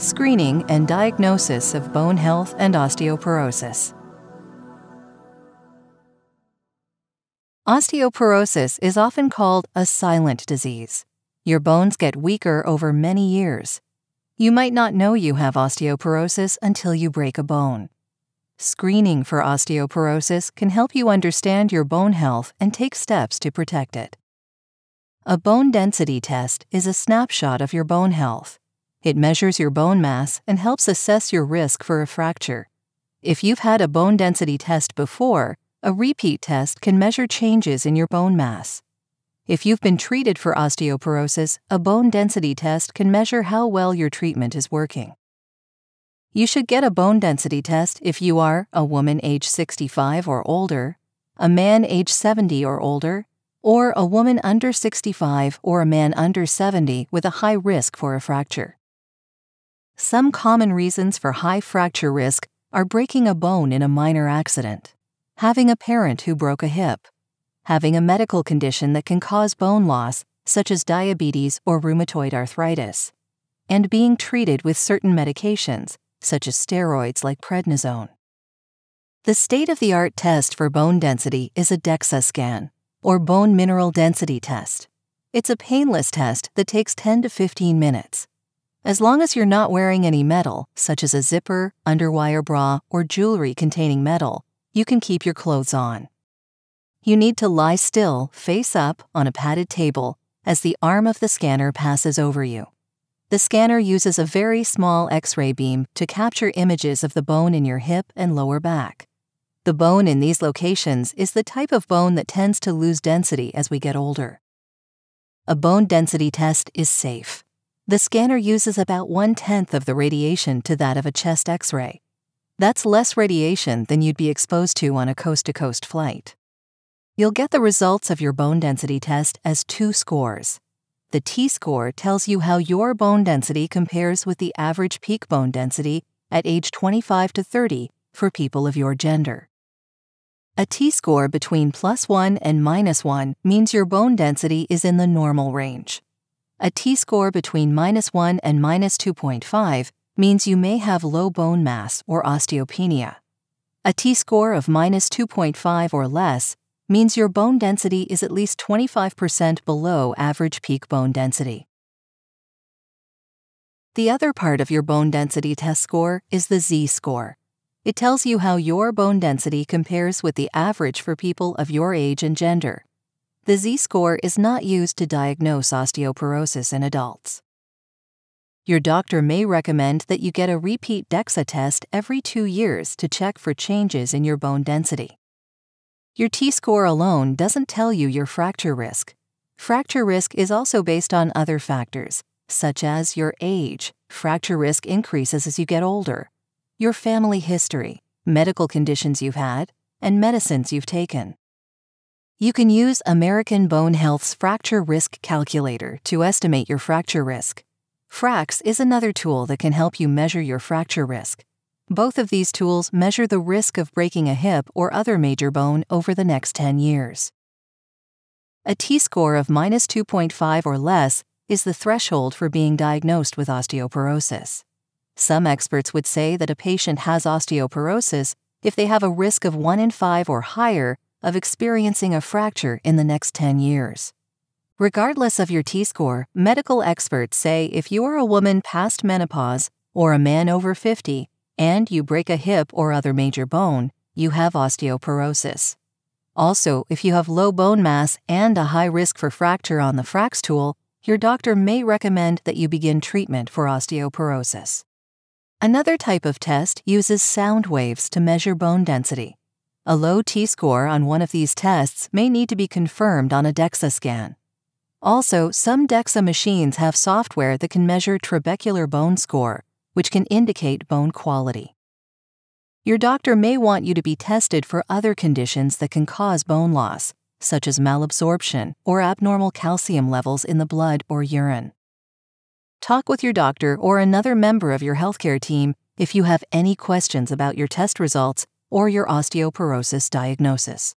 Screening and diagnosis of bone health and osteoporosis. Osteoporosis is often called a silent disease. Your bones get weaker over many years. You might not know you have osteoporosis until you break a bone. Screening for osteoporosis can help you understand your bone health and take steps to protect it. A bone density test is a snapshot of your bone health. It measures your bone mass and helps assess your risk for a fracture. If you've had a bone density test before, a repeat test can measure changes in your bone mass. If you've been treated for osteoporosis, a bone density test can measure how well your treatment is working. You should get a bone density test if you are a woman age 65 or older, a man age 70 or older, or a woman under 65 or a man under 70 with a high risk for a fracture. Some common reasons for high fracture risk are breaking a bone in a minor accident, having a parent who broke a hip, having a medical condition that can cause bone loss, such as diabetes or rheumatoid arthritis, and being treated with certain medications, such as steroids like prednisone. The state of the art test for bone density is a DEXA scan, or bone mineral density test. It's a painless test that takes 10 to 15 minutes. As long as you're not wearing any metal, such as a zipper, underwire bra, or jewelry containing metal, you can keep your clothes on. You need to lie still, face up, on a padded table as the arm of the scanner passes over you. The scanner uses a very small X ray beam to capture images of the bone in your hip and lower back. The bone in these locations is the type of bone that tends to lose density as we get older. A bone density test is safe the scanner uses about one tenth of the radiation to that of a chest x ray. That's less radiation than you'd be exposed to on a coast to coast flight. You'll get the results of your bone density test as two scores. The T score tells you how your bone density compares with the average peak bone density at age 25 to 30 for people of your gender. A T score between plus 1 and minus 1 means your bone density is in the normal range. A T score between minus 1 and minus 2.5 means you may have low bone mass or osteopenia. A T score of minus 2.5 or less means your bone density is at least 25% below average peak bone density. The other part of your bone density test score is the Z score. It tells you how your bone density compares with the average for people of your age and gender. The Z score is not used to diagnose osteoporosis in adults. Your doctor may recommend that you get a repeat DEXA test every two years to check for changes in your bone density. Your T score alone doesn't tell you your fracture risk. Fracture risk is also based on other factors, such as your age, fracture risk increases as you get older, your family history, medical conditions you've had, and medicines you've taken. You can use American Bone Health's Fracture Risk Calculator to estimate your fracture risk. FRAX is another tool that can help you measure your fracture risk. Both of these tools measure the risk of breaking a hip or other major bone over the next 10 years. A T score of minus 2.5 or less is the threshold for being diagnosed with osteoporosis. Some experts would say that a patient has osteoporosis if they have a risk of 1 in 5 or higher of experiencing a fracture in the next 10 years. Regardless of your T score, medical experts say if you are a woman past menopause or a man over 50 and you break a hip or other major bone, you have osteoporosis. Also, if you have low bone mass and a high risk for fracture on the FRAX tool, your doctor may recommend that you begin treatment for osteoporosis. Another type of test uses sound waves to measure bone density. A low T score on one of these tests may need to be confirmed on a DEXA scan. Also, some DEXA machines have software that can measure trabecular bone score, which can indicate bone quality. Your doctor may want you to be tested for other conditions that can cause bone loss, such as malabsorption or abnormal calcium levels in the blood or urine. Talk with your doctor or another member of your healthcare team if you have any questions about your test results or your osteoporosis diagnosis.